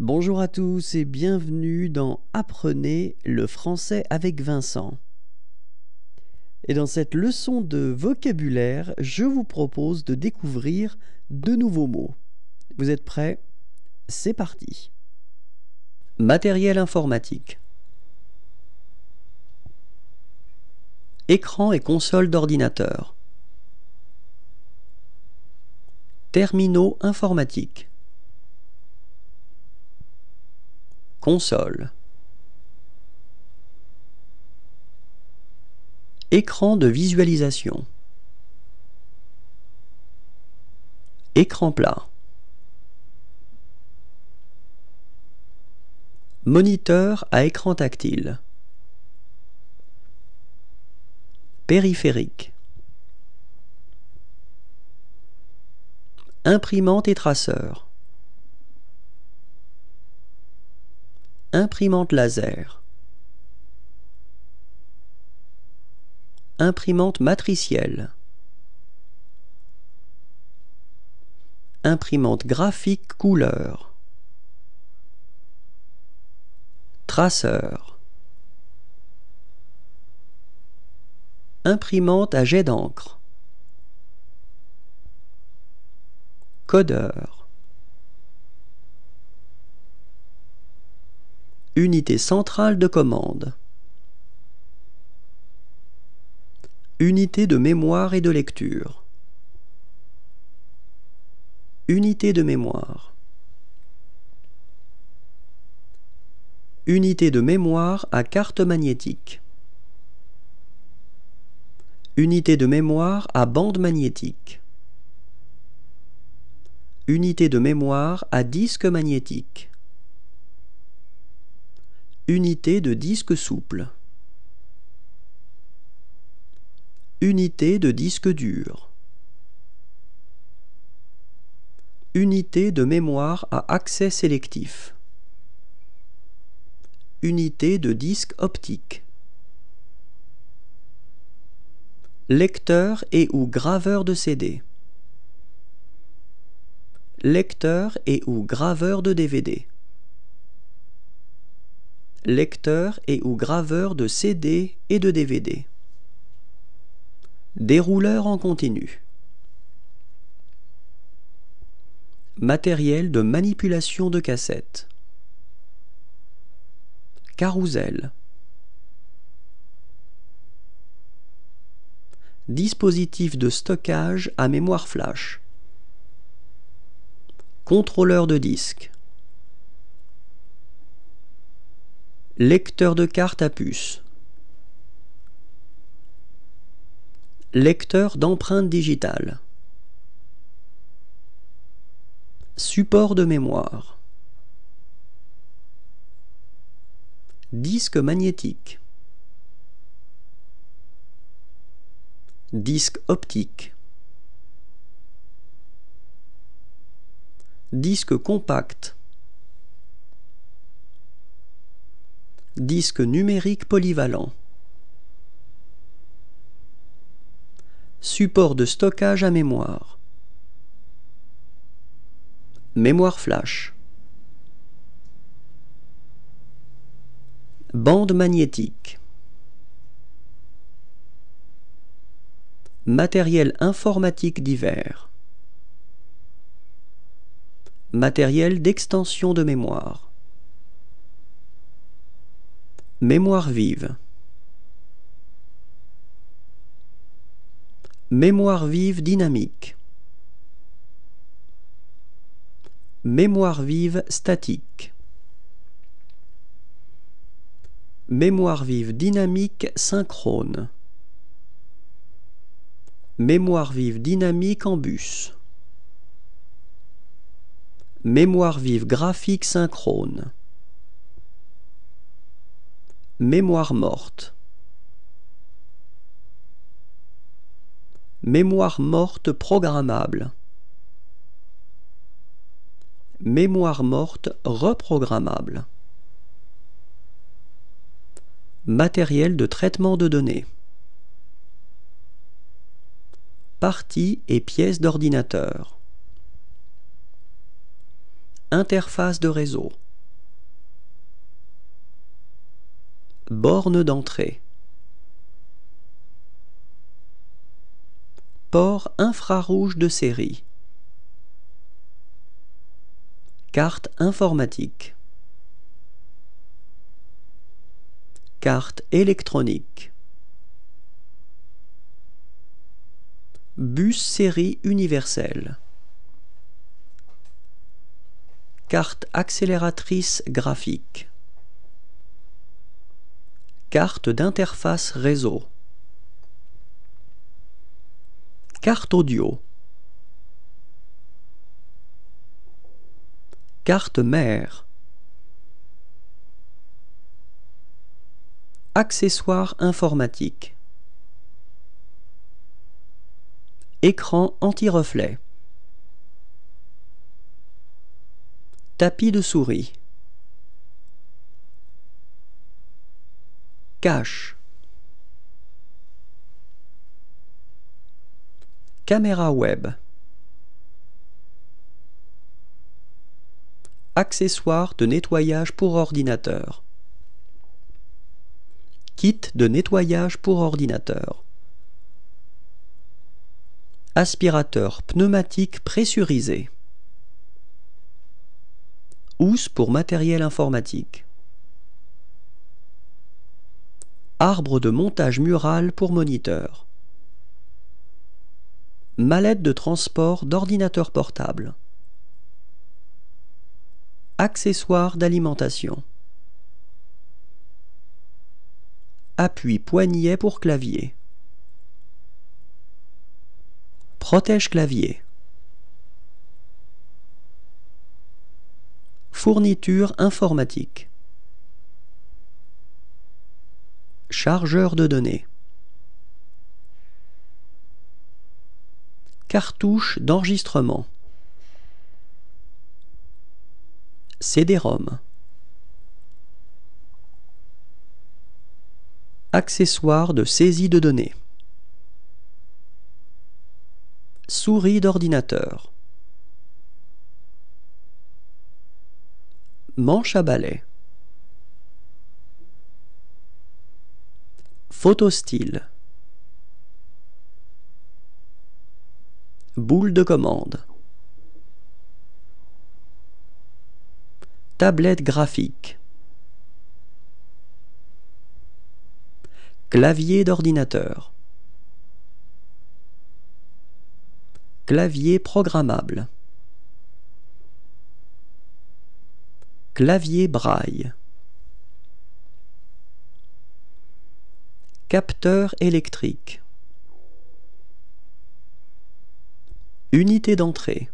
Bonjour à tous et bienvenue dans Apprenez le français avec Vincent. Et dans cette leçon de vocabulaire, je vous propose de découvrir de nouveaux mots. Vous êtes prêts? C'est parti. Matériel informatique. Écran et console d'ordinateur. Terminaux informatiques. Console. Écran de visualisation. Écran plat. Moniteur à écran tactile. Périphérique. Imprimante et traceur. Imprimante laser. Imprimante matricielle. Imprimante graphique couleur. Traceur. Imprimante à jet d'encre. Codeur. Unité centrale de commande. Unité de mémoire et de lecture. Unité de mémoire. Unité de mémoire à carte magnétique. Unité de mémoire à bande magnétique. Unité de mémoire à disque magnétique. Unité de disque souple. Unité de disque dur. Unité de mémoire à accès sélectif. Unité de disque optique. Lecteur et ou graveur de CD. Lecteur et ou graveur de DVD lecteur et ou graveur de CD et de DVD. Dérouleur en continu. Matériel de manipulation de cassette. Carousel. Dispositif de stockage à mémoire flash. Contrôleur de disque. Lecteur de carte à puce. Lecteur d'empreintes digitales. Support de mémoire. Disque magnétique. Disque optique. Disque compact. Disque numérique polyvalent. Support de stockage à mémoire. Mémoire flash. Bande magnétique. Matériel informatique divers. Matériel d'extension de mémoire. Mémoire vive. Mémoire vive dynamique. Mémoire vive statique. Mémoire vive dynamique synchrone. Mémoire vive dynamique en bus. Mémoire vive graphique synchrone. Mémoire morte. Mémoire morte programmable. Mémoire morte reprogrammable. Matériel de traitement de données. Parties et pièces d'ordinateur. Interface de réseau. Borne d'entrée. Port infrarouge de série. Carte informatique. Carte électronique. Bus série universelle. Carte accélératrice graphique. Carte d'interface réseau. Carte audio. Carte mère. Accessoires informatiques. Écran anti-reflet. Tapis de souris. Cache. Caméra web. Accessoires de nettoyage pour ordinateur. Kit de nettoyage pour ordinateur. Aspirateur pneumatique pressurisé. Housse pour matériel informatique. Arbre de montage mural pour moniteur. Mallette de transport d'ordinateur portable. Accessoires d'alimentation. Appui poignet pour clavier. Protège clavier. Fourniture informatique. Chargeur de données. Cartouche d'enregistrement. CD-ROM. Accessoires de saisie de données. Souris d'ordinateur. Manche à balai. Photostyle. Boule de commande. Tablette graphique. Clavier d'ordinateur. Clavier programmable. Clavier braille. Capteur électrique. Unité d'entrée.